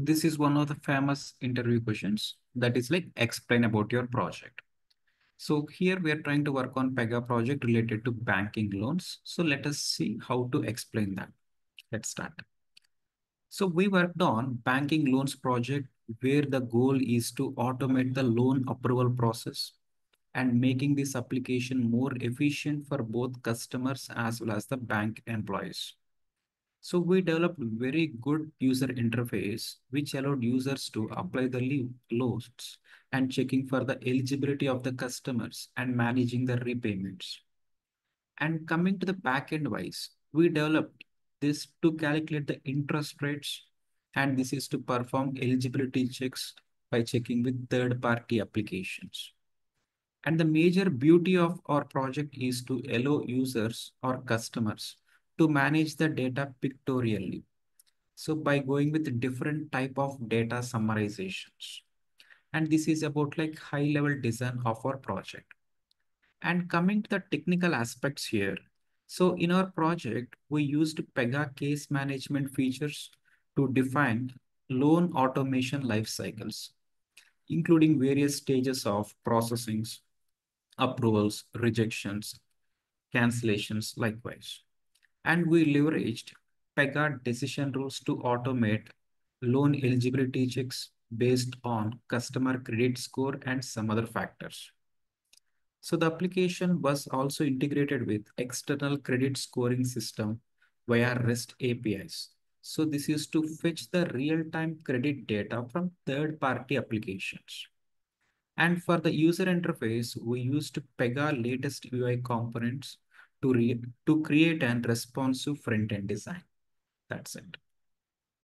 this is one of the famous interview questions that is like explain about your project. So here we are trying to work on Pega project related to banking loans. So let us see how to explain that. Let's start. So we worked on banking loans project where the goal is to automate the loan approval process and making this application more efficient for both customers as well as the bank employees. So we developed very good user interface, which allowed users to apply the loans and checking for the eligibility of the customers and managing the repayments. And coming to the backend wise, we developed this to calculate the interest rates. And this is to perform eligibility checks by checking with third-party applications. And the major beauty of our project is to allow users or customers to manage the data pictorially. So by going with different type of data summarizations. And this is about like high level design of our project. And coming to the technical aspects here. So in our project, we used Pega case management features to define loan automation life cycles, including various stages of processings, approvals, rejections, cancellations likewise. And we leveraged Pega decision rules to automate loan eligibility checks based on customer credit score and some other factors. So the application was also integrated with external credit scoring system via REST APIs. So this is to fetch the real-time credit data from third-party applications. And for the user interface, we used Pega latest UI components to, to create an responsive front-end design. That's it.